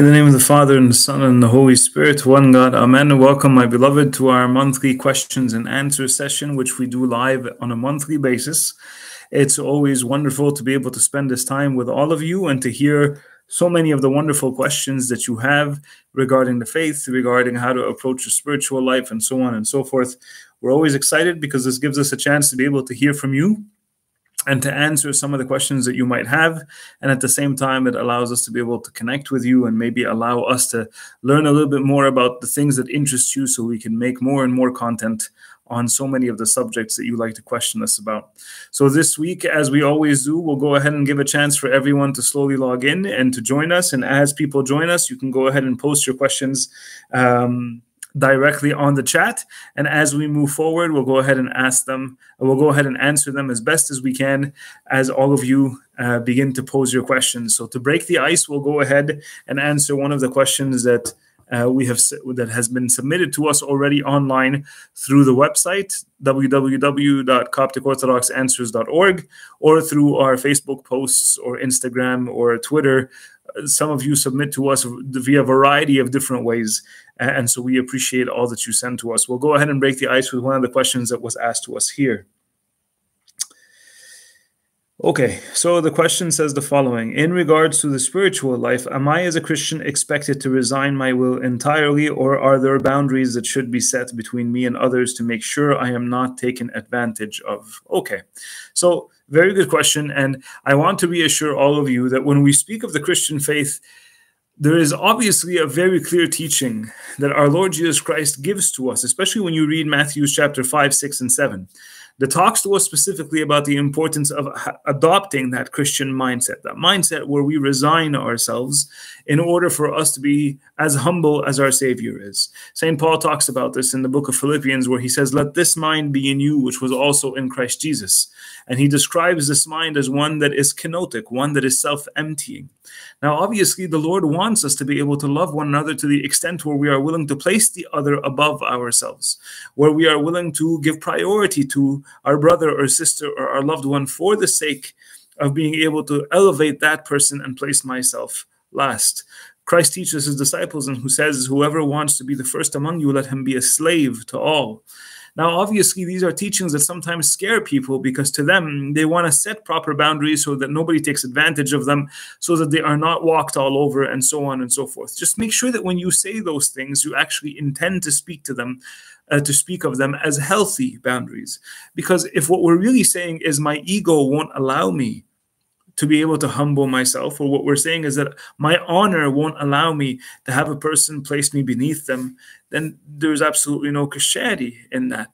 In the name of the Father, and the Son, and the Holy Spirit, one God, Amen. Welcome, my beloved, to our monthly questions and answer session, which we do live on a monthly basis. It's always wonderful to be able to spend this time with all of you and to hear so many of the wonderful questions that you have regarding the faith, regarding how to approach your spiritual life, and so on and so forth. We're always excited because this gives us a chance to be able to hear from you and to answer some of the questions that you might have. And at the same time, it allows us to be able to connect with you and maybe allow us to learn a little bit more about the things that interest you so we can make more and more content on so many of the subjects that you like to question us about. So this week, as we always do, we'll go ahead and give a chance for everyone to slowly log in and to join us. And as people join us, you can go ahead and post your questions. Um, directly on the chat. And as we move forward, we'll go ahead and ask them, we'll go ahead and answer them as best as we can as all of you uh, begin to pose your questions. So to break the ice, we'll go ahead and answer one of the questions that uh, we have that has been submitted to us already online through the website www.copticorthodoxanswers.org or through our Facebook posts or Instagram or Twitter some of you submit to us via a variety of different ways. And so we appreciate all that you send to us. We'll go ahead and break the ice with one of the questions that was asked to us here. Okay, so the question says the following In regards to the spiritual life, am I as a Christian expected to resign my will entirely, or are there boundaries that should be set between me and others to make sure I am not taken advantage of? Okay, so very good question. And I want to reassure all of you that when we speak of the Christian faith, there is obviously a very clear teaching that our Lord Jesus Christ gives to us, especially when you read Matthew chapter 5, 6, and 7 that talks to us specifically about the importance of adopting that Christian mindset, that mindset where we resign ourselves in order for us to be as humble as our Savior is. St. Paul talks about this in the book of Philippians, where he says, Let this mind be in you, which was also in Christ Jesus. And he describes this mind as one that is kenotic, one that is self emptying. Now, obviously, the Lord wants us to be able to love one another to the extent where we are willing to place the other above ourselves, where we are willing to give priority to our brother or sister or our loved one for the sake of being able to elevate that person and place myself last. Christ teaches his disciples and who says, Whoever wants to be the first among you, let him be a slave to all. Now, obviously, these are teachings that sometimes scare people because to them, they want to set proper boundaries so that nobody takes advantage of them, so that they are not walked all over, and so on and so forth. Just make sure that when you say those things, you actually intend to speak to them. Uh, to speak of them as healthy boundaries. Because if what we're really saying is my ego won't allow me to be able to humble myself. Or what we're saying is that my honor won't allow me to have a person place me beneath them, then there's absolutely no Christianity in that.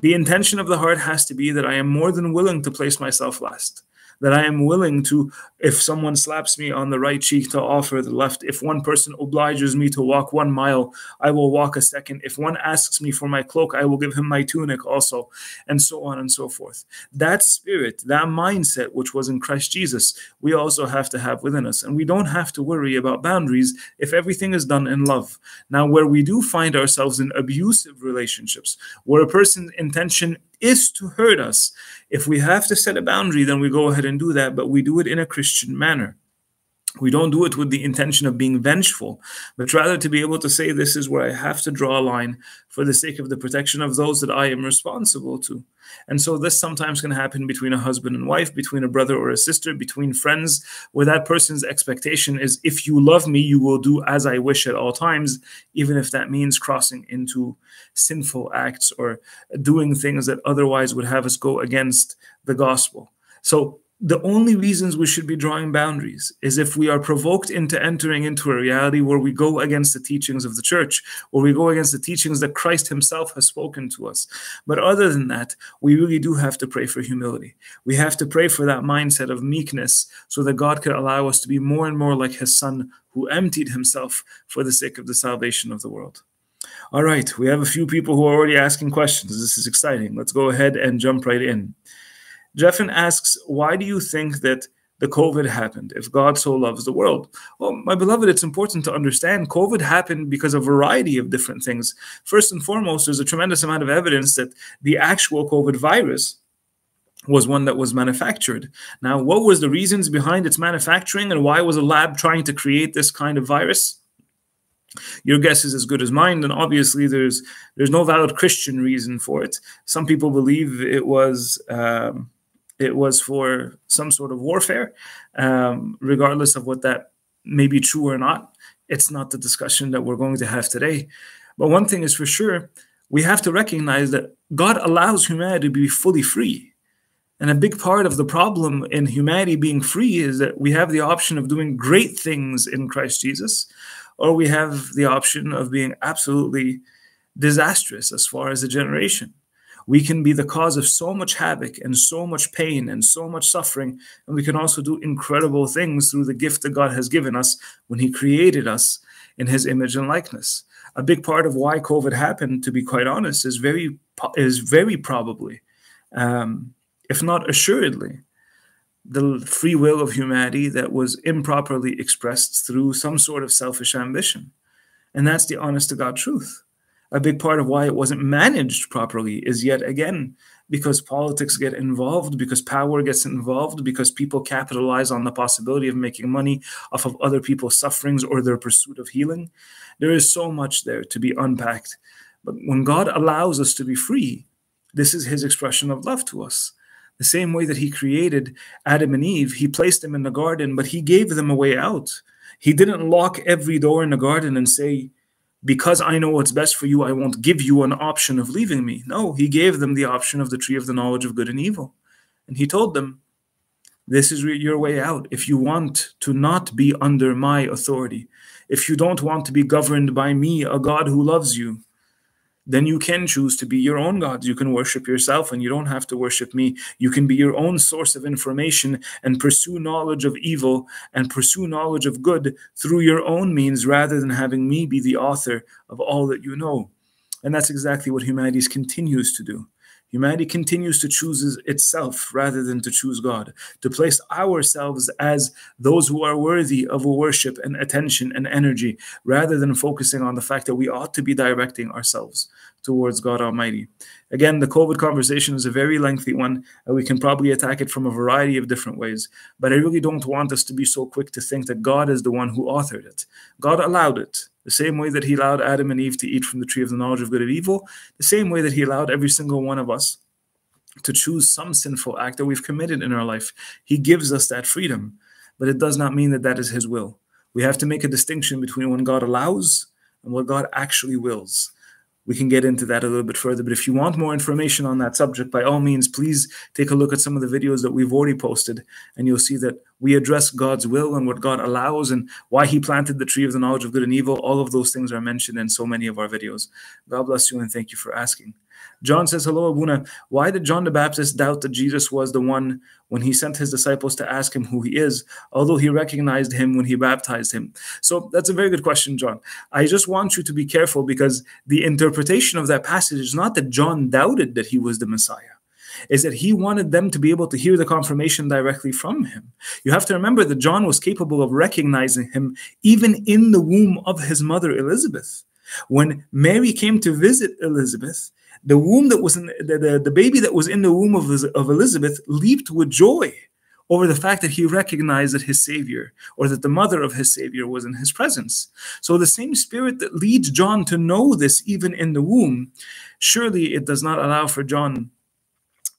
The intention of the heart has to be that I am more than willing to place myself last that I am willing to, if someone slaps me on the right cheek, to offer the left. If one person obliges me to walk one mile, I will walk a second. If one asks me for my cloak, I will give him my tunic also, and so on and so forth. That spirit, that mindset, which was in Christ Jesus, we also have to have within us. And we don't have to worry about boundaries if everything is done in love. Now, where we do find ourselves in abusive relationships, where a person's intention is to hurt us. If we have to set a boundary, then we go ahead and do that, but we do it in a Christian manner. We don't do it with the intention of being vengeful, but rather to be able to say, This is where I have to draw a line for the sake of the protection of those that I am responsible to. And so, this sometimes can happen between a husband and wife, between a brother or a sister, between friends, where that person's expectation is, If you love me, you will do as I wish at all times, even if that means crossing into sinful acts or doing things that otherwise would have us go against the gospel. So, the only reasons we should be drawing boundaries is if we are provoked into entering into a reality where we go against the teachings of the church, or we go against the teachings that Christ himself has spoken to us. But other than that, we really do have to pray for humility. We have to pray for that mindset of meekness so that God could allow us to be more and more like his son who emptied himself for the sake of the salvation of the world. All right, we have a few people who are already asking questions. This is exciting. Let's go ahead and jump right in. Jeffin asks, why do you think that the COVID happened if God so loves the world? Well, my beloved, it's important to understand COVID happened because of a variety of different things. First and foremost, there's a tremendous amount of evidence that the actual COVID virus was one that was manufactured. Now, what was the reasons behind its manufacturing and why was a lab trying to create this kind of virus? Your guess is as good as mine, and obviously there's there's no valid Christian reason for it. Some people believe it was um, it was for some sort of warfare, um, regardless of what that may be true or not. It's not the discussion that we're going to have today. But one thing is for sure, we have to recognize that God allows humanity to be fully free and a big part of the problem in humanity being free is that we have the option of doing great things in Christ Jesus, or we have the option of being absolutely disastrous as far as a generation. We can be the cause of so much havoc and so much pain and so much suffering, and we can also do incredible things through the gift that God has given us when He created us in His image and likeness. A big part of why COVID happened, to be quite honest, is very is very probably um, if not assuredly, the free will of humanity that was improperly expressed through some sort of selfish ambition. And that's the honest to God truth. A big part of why it wasn't managed properly is yet again because politics get involved, because power gets involved, because people capitalize on the possibility of making money off of other people's sufferings or their pursuit of healing. There is so much there to be unpacked. But when God allows us to be free, this is his expression of love to us. The same way that he created Adam and Eve, he placed them in the garden, but he gave them a way out. He didn't lock every door in the garden and say, because I know what's best for you, I won't give you an option of leaving me. No, he gave them the option of the tree of the knowledge of good and evil. And he told them, This is your way out. If you want to not be under my authority, if you don't want to be governed by me, a God who loves you, then you can choose to be your own gods. You can worship yourself and you don't have to worship me. You can be your own source of information and pursue knowledge of evil and pursue knowledge of good through your own means rather than having me be the author of all that you know. And that's exactly what humanity continues to do. Humanity continues to choose itself rather than to choose God, to place ourselves as those who are worthy of worship and attention and energy, rather than focusing on the fact that we ought to be directing ourselves towards God Almighty. Again, the COVID conversation is a very lengthy one, and we can probably attack it from a variety of different ways. But I really don't want us to be so quick to think that God is the one who authored it. God allowed it. The same way that he allowed Adam and Eve to eat from the tree of the knowledge of good and evil, the same way that he allowed every single one of us to choose some sinful act that we've committed in our life. He gives us that freedom, but it does not mean that that is his will. We have to make a distinction between when God allows and what God actually wills we can get into that a little bit further. But if you want more information on that subject, by all means, please take a look at some of the videos that we've already posted, and you'll see that we address God's will and what God allows and why He planted the tree of the knowledge of good and evil. All of those things are mentioned in so many of our videos. God bless you and thank you for asking. John says, Hello, Abuna. Why did John the Baptist doubt that Jesus was the one when he sent his disciples to ask him who he is, although he recognized him when he baptized him? So that's a very good question, John. I just want you to be careful because the interpretation of that passage is not that John doubted that he was the Messiah is that he wanted them to be able to hear the confirmation directly from him. You have to remember that John was capable of recognizing him even in the womb of his mother Elizabeth. When Mary came to visit Elizabeth, the womb that was in the, the, the baby that was in the womb of, of Elizabeth leaped with joy over the fact that he recognized that his savior or that the mother of his savior was in his presence. So the same spirit that leads John to know this even in the womb, surely it does not allow for John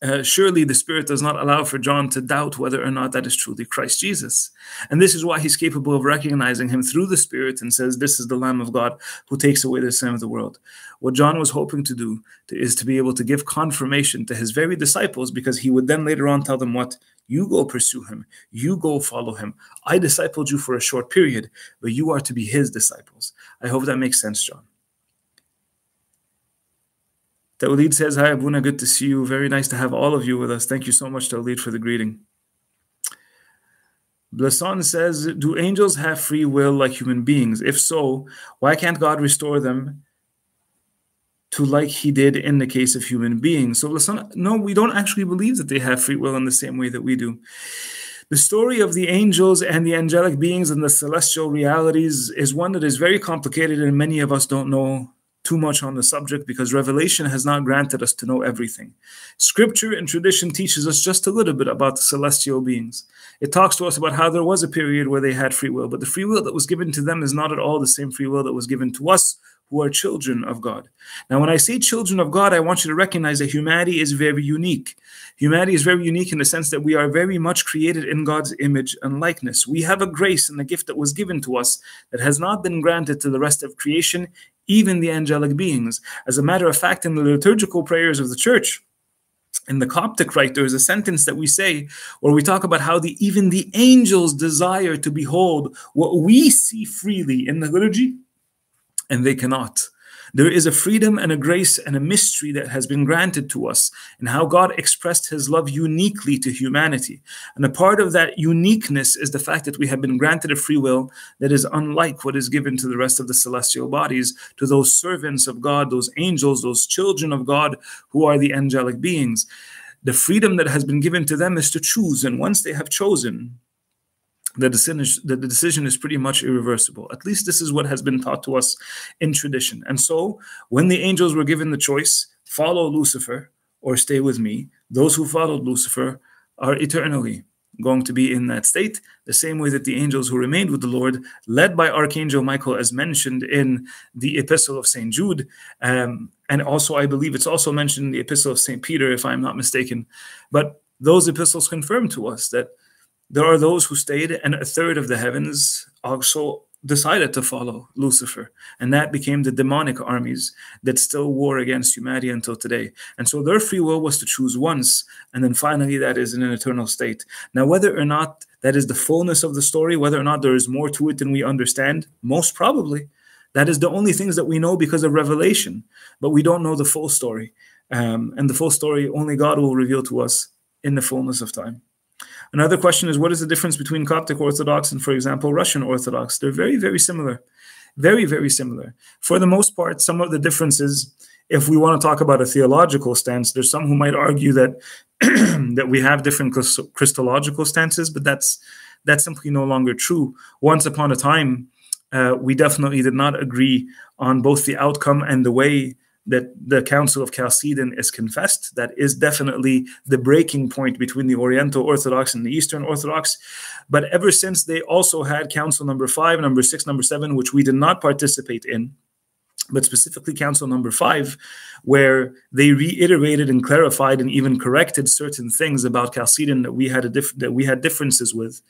uh, surely the Spirit does not allow for John to doubt whether or not that is truly Christ Jesus. And this is why he's capable of recognizing him through the Spirit and says, This is the Lamb of God who takes away the sin of the world. What John was hoping to do to, is to be able to give confirmation to his very disciples because he would then later on tell them what? You go pursue him. You go follow him. I discipled you for a short period, but you are to be his disciples. I hope that makes sense, John. Tawleed says, Hi, Abuna, good to see you. Very nice to have all of you with us. Thank you so much, Tawleed, for the greeting. Blasson says, Do angels have free will like human beings? If so, why can't God restore them to like he did in the case of human beings? So, Blasson, no, we don't actually believe that they have free will in the same way that we do. The story of the angels and the angelic beings and the celestial realities is one that is very complicated, and many of us don't know too much on the subject because revelation has not granted us to know everything. Scripture and tradition teaches us just a little bit about the celestial beings. It talks to us about how there was a period where they had free will, but the free will that was given to them is not at all the same free will that was given to us who are children of God. Now, when I say children of God, I want you to recognize that humanity is very unique. Humanity is very unique in the sense that we are very much created in God's image and likeness. We have a grace and a gift that was given to us that has not been granted to the rest of creation, even the angelic beings. As a matter of fact, in the liturgical prayers of the church, in the Coptic rite, there is a sentence that we say where we talk about how the even the angels desire to behold what we see freely in the liturgy and they cannot. There is a freedom and a grace and a mystery that has been granted to us, and how God expressed his love uniquely to humanity. And a part of that uniqueness is the fact that we have been granted a free will that is unlike what is given to the rest of the celestial bodies, to those servants of God, those angels, those children of God who are the angelic beings. The freedom that has been given to them is to choose, and once they have chosen, the decision, is, the decision is pretty much irreversible. At least this is what has been taught to us in tradition. And so, when the angels were given the choice, follow Lucifer or stay with me, those who followed Lucifer are eternally going to be in that state, the same way that the angels who remained with the Lord, led by Archangel Michael, as mentioned in the Epistle of St. Jude, um, and also I believe it's also mentioned in the Epistle of St. Peter, if I'm not mistaken. But those epistles confirm to us that there are those who stayed, and a third of the heavens also decided to follow Lucifer. And that became the demonic armies that still war against humanity until today. And so their free will was to choose once, and then finally that is in an eternal state. Now, whether or not that is the fullness of the story, whether or not there is more to it than we understand, most probably. That is the only things that we know because of revelation, but we don't know the full story. Um, and the full story only God will reveal to us in the fullness of time. Another question is what is the difference between Coptic Orthodox and, for example, Russian Orthodox? They're very, very similar. Very, very similar. For the most part, some of the differences, if we want to talk about a theological stance, there's some who might argue that that we have different Christological stances, but that's that's simply no longer true. Once upon a time, uh, we definitely did not agree on both the outcome and the way that the Council of Chalcedon is confessed. That is definitely the breaking point between the Oriental Orthodox and the Eastern Orthodox. But ever since they also had Council number five, number six, number seven, which we did not participate in, but specifically Council number five, where they reiterated and clarified and even corrected certain things about Chalcedon that we had that we had differences with.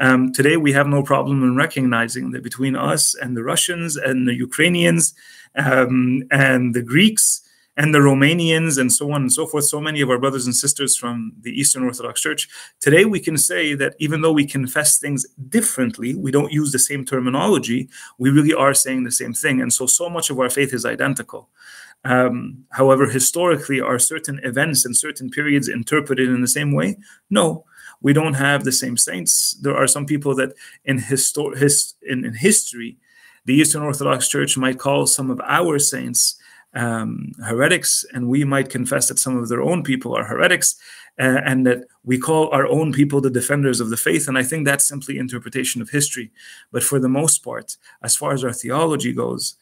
Um, today, we have no problem in recognizing that between us and the Russians and the Ukrainians um, and the Greeks and the Romanians and so on and so forth, so many of our brothers and sisters from the Eastern Orthodox Church, today we can say that even though we confess things differently, we don't use the same terminology, we really are saying the same thing. And so, so much of our faith is identical. Um, however, historically, are certain events and certain periods interpreted in the same way? No, we don't have the same saints. There are some people that in, histor- his, in, in history the Eastern Orthodox Church might call some of our saints um, heretics, and we might confess that some of their own people are heretics, uh, and that we call our own people the defenders of the faith. And I think that's simply interpretation of history. But for the most part, as far as our theology goes,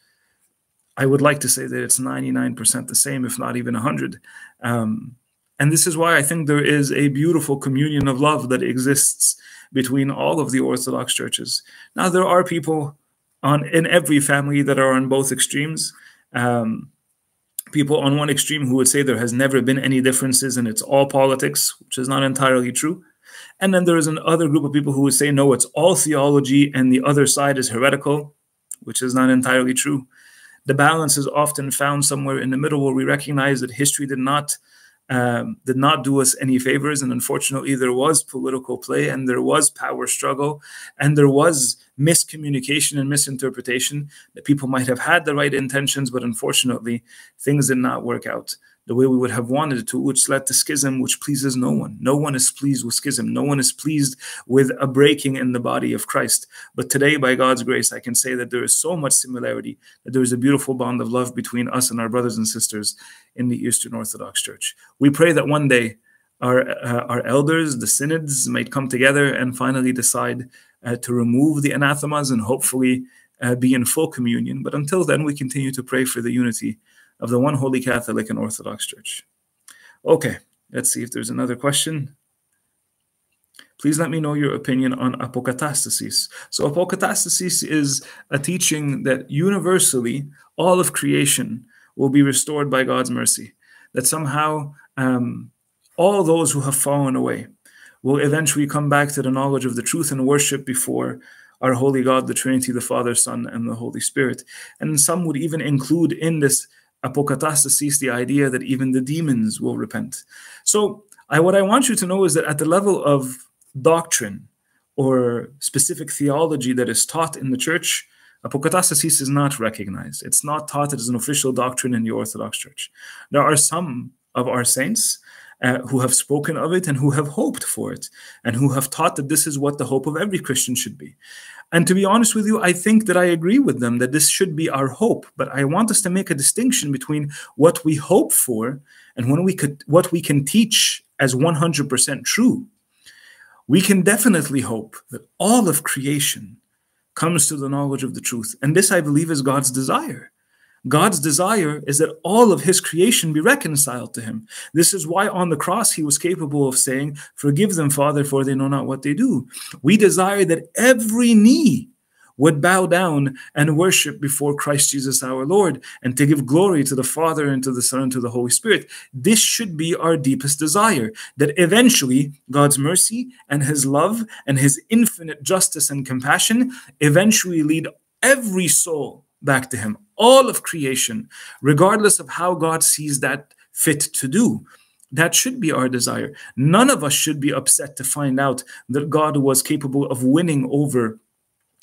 I would like to say that it's 99% the same, if not even 100. Um, and this is why I think there is a beautiful communion of love that exists between all of the Orthodox churches. Now, there are people on in every family that are on both extremes. Um, people on one extreme who would say there has never been any differences and it's all politics, which is not entirely true. And then there is another group of people who would say, no, it's all theology and the other side is heretical, which is not entirely true. The balance is often found somewhere in the middle where we recognize that history did not um, did not do us any favors. And unfortunately, there was political play and there was power struggle and there was miscommunication and misinterpretation that people might have had the right intentions, but unfortunately, things did not work out the way we would have wanted it to, which led to schism, which pleases no one. No one is pleased with schism. No one is pleased with a breaking in the body of Christ. But today, by God's grace, I can say that there is so much similarity that there is a beautiful bond of love between us and our brothers and sisters in the Eastern Orthodox Church. We pray that one day our, uh, our elders, the synods, might come together and finally decide uh, to remove the anathemas and hopefully uh, be in full communion. But until then, we continue to pray for the unity of the one holy Catholic and Orthodox Church. Okay, let's see if there's another question. Please let me know your opinion on apokatastasis. So, apokatastasis is a teaching that universally all of creation will be restored by God's mercy. That somehow um, all those who have fallen away will eventually come back to the knowledge of the truth and worship before our holy God, the Trinity, the Father, Son, and the Holy Spirit. And some would even include in this apokatastasis the idea that even the demons will repent. So, I, what I want you to know is that at the level of doctrine or specific theology that is taught in the church, apokatastasis is not recognized. It's not taught as an official doctrine in the Orthodox Church. There are some of our saints uh, who have spoken of it and who have hoped for it and who have taught that this is what the hope of every Christian should be. And to be honest with you, I think that I agree with them that this should be our hope. But I want us to make a distinction between what we hope for and when we could what we can teach as 100% true. We can definitely hope that all of creation comes to the knowledge of the truth. And this, I believe, is God's desire. God's desire is that all of his creation be reconciled to him. This is why on the cross he was capable of saying, Forgive them, Father, for they know not what they do. We desire that every knee would bow down and worship before Christ Jesus our Lord and to give glory to the Father and to the Son and to the Holy Spirit. This should be our deepest desire that eventually God's mercy and his love and his infinite justice and compassion eventually lead every soul back to him all of creation, regardless of how God sees that fit to do. That should be our desire. None of us should be upset to find out that God was capable of winning over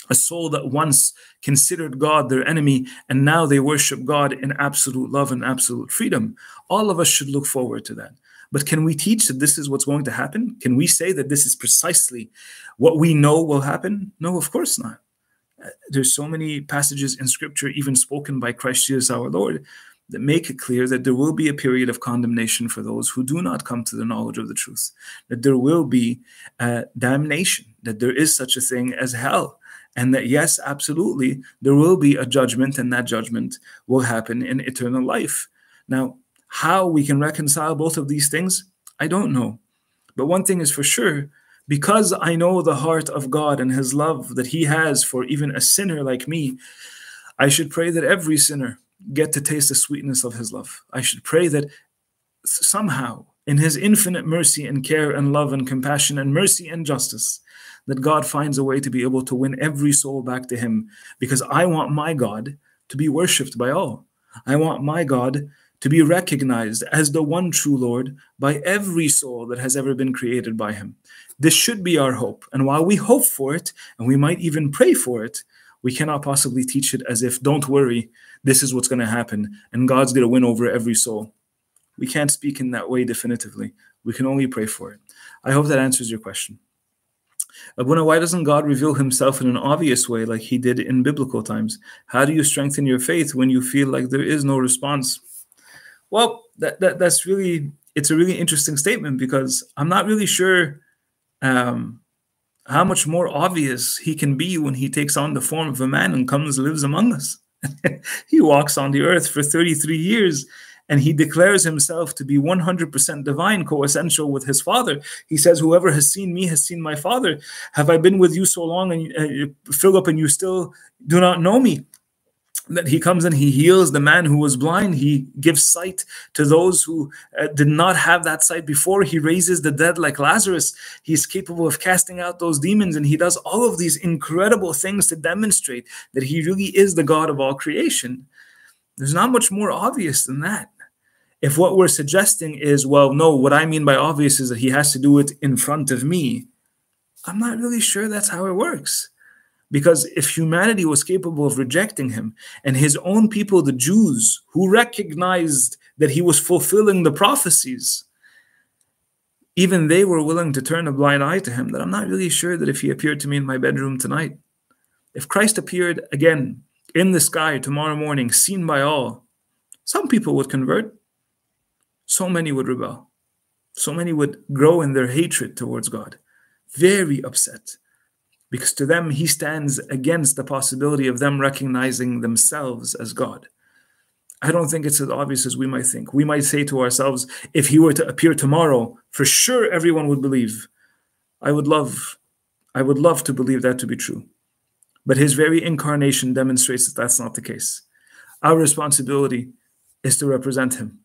a soul that once considered God their enemy and now they worship God in absolute love and absolute freedom. All of us should look forward to that. But can we teach that this is what's going to happen? Can we say that this is precisely what we know will happen? No, of course not there's so many passages in scripture, even spoken by Christ Jesus our Lord, that make it clear that there will be a period of condemnation for those who do not come to the knowledge of the truth, that there will be uh, damnation, that there is such a thing as hell, and that yes, absolutely, there will be a judgment, and that judgment will happen in eternal life. Now, how we can reconcile both of these things, I don't know. But one thing is for sure because I know the heart of God and His love that He has for even a sinner like me, I should pray that every sinner get to taste the sweetness of His love. I should pray that somehow, in His infinite mercy and care and love and compassion and mercy and justice, that God finds a way to be able to win every soul back to Him because I want my God to be worshiped by all. I want my God to be recognized as the one true Lord by every soul that has ever been created by Him. This should be our hope. And while we hope for it, and we might even pray for it, we cannot possibly teach it as if, don't worry, this is what's going to happen, and God's going to win over every soul. We can't speak in that way definitively. We can only pray for it. I hope that answers your question. Abuna, why doesn't God reveal himself in an obvious way like he did in biblical times? How do you strengthen your faith when you feel like there is no response? Well, that, that that's really it's a really interesting statement because I'm not really sure um, how much more obvious he can be when he takes on the form of a man and comes lives among us. he walks on the earth for 33 years and he declares himself to be 100% divine, coessential with his Father. He says, Whoever has seen me has seen my Father. Have I been with you so long, and uh, Philip, and you still do not know me? That he comes and he heals the man who was blind. He gives sight to those who uh, did not have that sight before. He raises the dead like lazarus. He's capable of casting out those demons and he does all of these incredible things to demonstrate that he really is the god of all creation. There's not much more obvious than that. If what we're suggesting is well no what i mean by obvious is that he has to do it in front of me i'm not really sure that's how it works because if humanity was capable of rejecting him, and his own people, the Jews, who recognized that he was fulfilling the prophecies, even they were willing to turn a blind eye to him, that I'm not really sure that if he appeared to me in my bedroom tonight, if Christ appeared again in the sky tomorrow morning, seen by all, some people would convert, so many would rebel, so many would grow in their hatred towards God, very upset because to them he stands against the possibility of them recognizing themselves as God. I don't think it's as obvious as we might think. We might say to ourselves, if he were to appear tomorrow, for sure everyone would believe. I would love, I would love to believe that to be true. But his very incarnation demonstrates that that's not the case. Our responsibility is to represent him,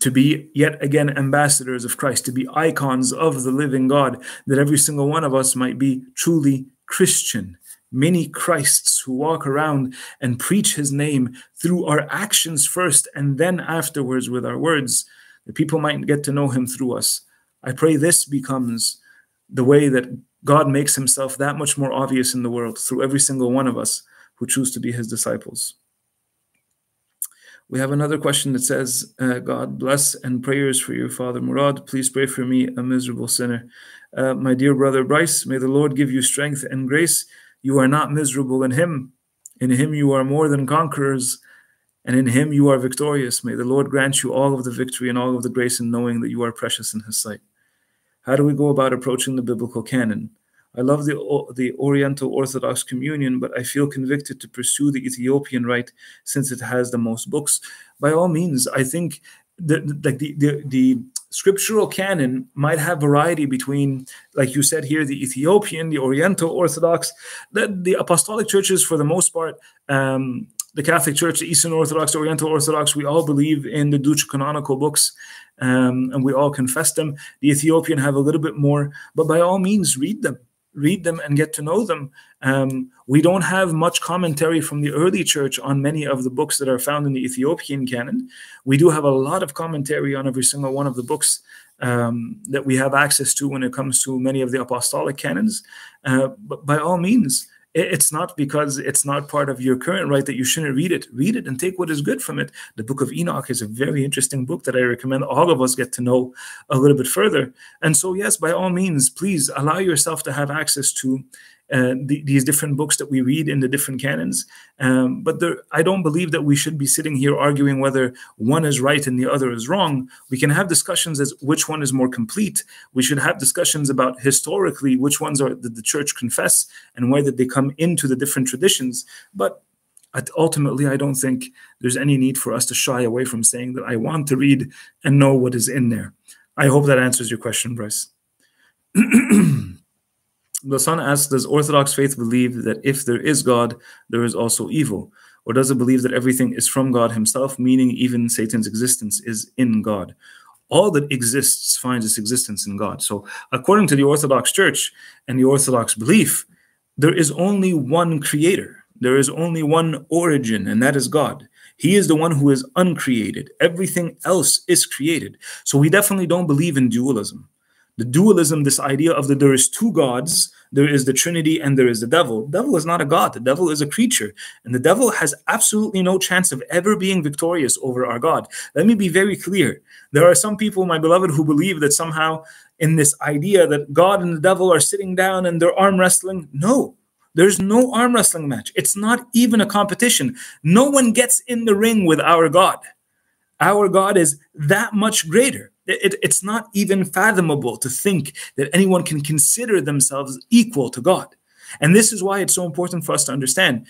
to be yet again ambassadors of Christ, to be icons of the living God, that every single one of us might be truly Christian, many Christs who walk around and preach his name through our actions first and then afterwards with our words, that people might get to know him through us. I pray this becomes the way that God makes himself that much more obvious in the world through every single one of us who choose to be his disciples. We have another question that says, uh, God bless and prayers for your father Mourad. Please pray for me, a miserable sinner. Uh, my dear brother Bryce, may the Lord give you strength and grace. You are not miserable in him. In him you are more than conquerors, and in him you are victorious. May the Lord grant you all of the victory and all of the grace in knowing that you are precious in his sight. How do we go about approaching the biblical canon? I love the, the Oriental Orthodox Communion, but I feel convicted to pursue the Ethiopian rite since it has the most books. By all means, I think the, the, the, the scriptural canon might have variety between, like you said here, the Ethiopian, the Oriental Orthodox, the, the apostolic churches, for the most part, um, the Catholic Church, the Eastern Orthodox, Oriental Orthodox, we all believe in the deuterocanonical books um, and we all confess them. The Ethiopian have a little bit more, but by all means, read them read them and get to know them. Um, we don't have much commentary from the early church on many of the books that are found in the Ethiopian canon. We do have a lot of commentary on every single one of the books um, that we have access to when it comes to many of the apostolic canons. Uh, but by all means, it's not because it's not part of your current rite that you shouldn't read it. Read it and take what is good from it. The Book of Enoch is a very interesting book that I recommend all of us get to know a little bit further. And so, yes, by all means, please allow yourself to have access to uh, the, these different books that we read in the different canons. Um, but there, I don't believe that we should be sitting here arguing whether one is right and the other is wrong. We can have discussions as which one is more complete. We should have discussions about historically which ones are did the church confess and why did they come into the different traditions. But ultimately, I don't think there's any need for us to shy away from saying that I want to read and know what is in there. I hope that answers your question, Bryce. The son asks, does Orthodox faith believe that if there is God, there is also evil? Or does it believe that everything is from God himself, meaning even Satan's existence is in God? All that exists finds its existence in God. So, according to the Orthodox Church and the Orthodox belief, there is only one creator, there is only one origin, and that is God. He is the one who is uncreated. Everything else is created. So, we definitely don't believe in dualism the dualism, this idea of that there is two gods, there is the Trinity and there is the devil. The devil is not a god, the devil is a creature. And the devil has absolutely no chance of ever being victorious over our God. Let me be very clear. There are some people, my beloved, who believe that somehow in this idea that God and the devil are sitting down and they're arm wrestling. No, there's no arm wrestling match. It's not even a competition. No one gets in the ring with our God. Our God is that much greater. It, it's not even fathomable to think that anyone can consider themselves equal to God. And this is why it's so important for us to understand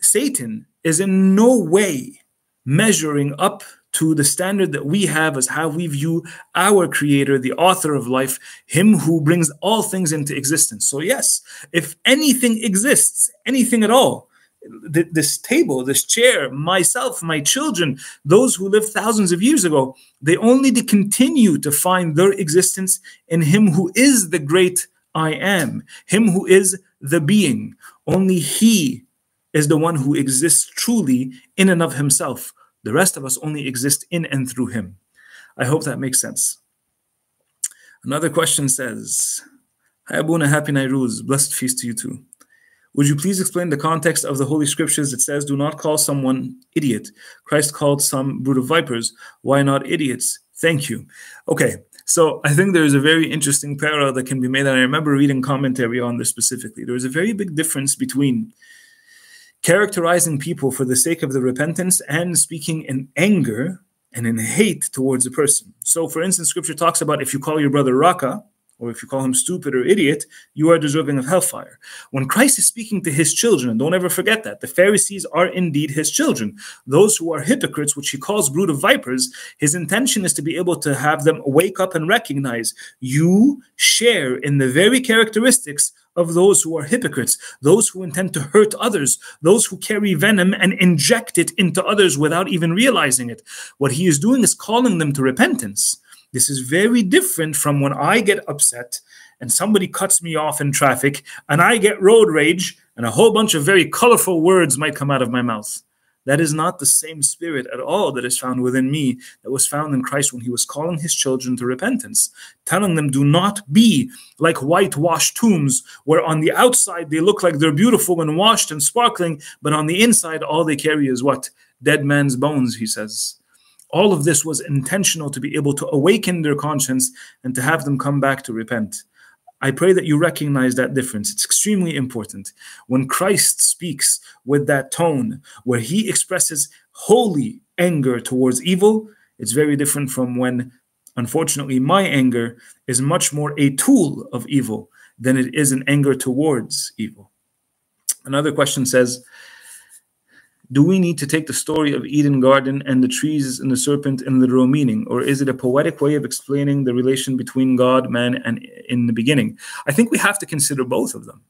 Satan is in no way measuring up to the standard that we have as how we view our creator, the author of life, him who brings all things into existence. So, yes, if anything exists, anything at all, th- this table, this chair, myself, my children, those who lived thousands of years ago, they only to continue to find their existence in Him who is the great I am, Him who is the being. Only He is the one who exists truly in and of Himself. The rest of us only exist in and through Him. I hope that makes sense. Another question says, Hi Abuna, happy Nairuz, blessed feast to you too. Would you please explain the context of the Holy Scriptures? It says, Do not call someone idiot. Christ called some brood of vipers. Why not idiots? Thank you. Okay, so I think there's a very interesting parallel that can be made. And I remember reading commentary on this specifically. There is a very big difference between characterizing people for the sake of the repentance and speaking in anger and in hate towards a person. So, for instance, scripture talks about if you call your brother Raka, or if you call him stupid or idiot, you are deserving of hellfire. When Christ is speaking to his children, and don't ever forget that the Pharisees are indeed his children. Those who are hypocrites, which he calls brood of vipers, his intention is to be able to have them wake up and recognize you share in the very characteristics of those who are hypocrites, those who intend to hurt others, those who carry venom and inject it into others without even realizing it. What he is doing is calling them to repentance. This is very different from when I get upset and somebody cuts me off in traffic and I get road rage and a whole bunch of very colorful words might come out of my mouth. That is not the same spirit at all that is found within me that was found in Christ when he was calling his children to repentance, telling them, Do not be like whitewashed tombs, where on the outside they look like they're beautiful and washed and sparkling, but on the inside all they carry is what? Dead man's bones, he says. All of this was intentional to be able to awaken their conscience and to have them come back to repent. I pray that you recognize that difference. It's extremely important. When Christ speaks with that tone, where he expresses holy anger towards evil, it's very different from when, unfortunately, my anger is much more a tool of evil than it is an anger towards evil. Another question says, do we need to take the story of Eden Garden and the trees and the serpent in literal meaning, or is it a poetic way of explaining the relation between God, man, and in the beginning? I think we have to consider both of them.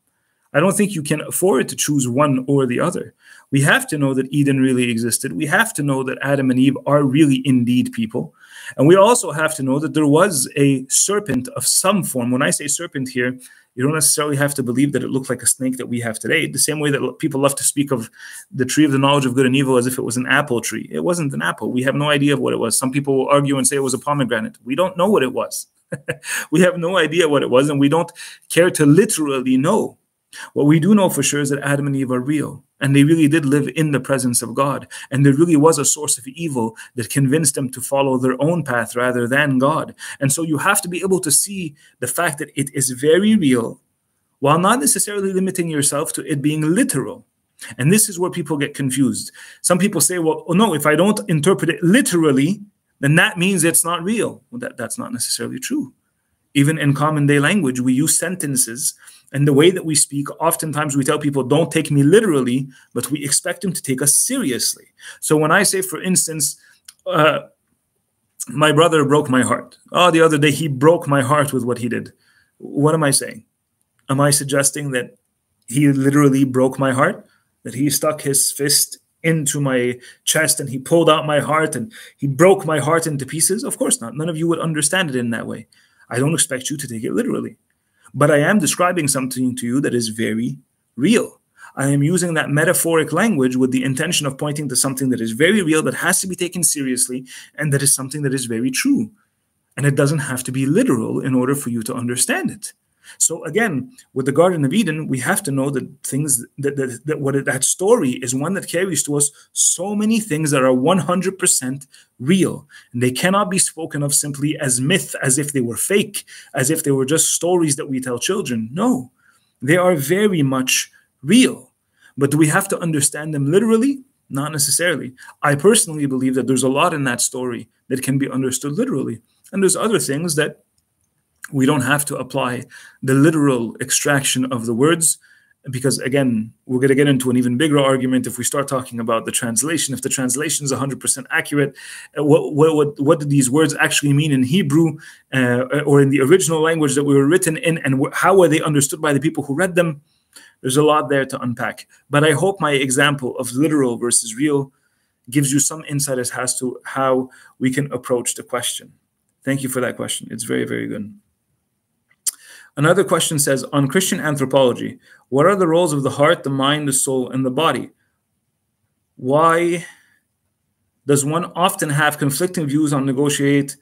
I don't think you can afford to choose one or the other. We have to know that Eden really existed. We have to know that Adam and Eve are really indeed people. And we also have to know that there was a serpent of some form. When I say serpent here, you don't necessarily have to believe that it looked like a snake that we have today. The same way that people love to speak of the tree of the knowledge of good and evil as if it was an apple tree. It wasn't an apple. We have no idea of what it was. Some people will argue and say it was a pomegranate. We don't know what it was. we have no idea what it was, and we don't care to literally know. What we do know for sure is that Adam and Eve are real, and they really did live in the presence of God. And there really was a source of evil that convinced them to follow their own path rather than God. And so you have to be able to see the fact that it is very real while not necessarily limiting yourself to it being literal. And this is where people get confused. Some people say, well, oh, no, if I don't interpret it literally, then that means it's not real. Well, that, that's not necessarily true. Even in common day language, we use sentences and the way that we speak, oftentimes we tell people, don't take me literally, but we expect them to take us seriously. So when I say, for instance, uh, my brother broke my heart. Oh, the other day he broke my heart with what he did. What am I saying? Am I suggesting that he literally broke my heart? That he stuck his fist into my chest and he pulled out my heart and he broke my heart into pieces? Of course not. None of you would understand it in that way. I don't expect you to take it literally. But I am describing something to you that is very real. I am using that metaphoric language with the intention of pointing to something that is very real, that has to be taken seriously, and that is something that is very true. And it doesn't have to be literal in order for you to understand it. So again, with the Garden of Eden, we have to know that things that that, that what that story is one that carries to us so many things that are 100% real, and they cannot be spoken of simply as myth, as if they were fake, as if they were just stories that we tell children. No, they are very much real. But do we have to understand them literally? Not necessarily. I personally believe that there's a lot in that story that can be understood literally, and there's other things that we don't have to apply the literal extraction of the words because again we're going to get into an even bigger argument if we start talking about the translation. If the translation is 100% accurate uh, what, what, what did these words actually mean in hebrew uh, or in the original language that we were written in and how were they understood by the people who read them? There's a lot there to unpack. But i hope my example of literal versus real gives you some insight as to how we can approach the question. Thank you for that question. It's very very good Another question says On Christian anthropology, what are the roles of the heart, the mind, the soul, and the body? Why does one often have conflicting views on negotiate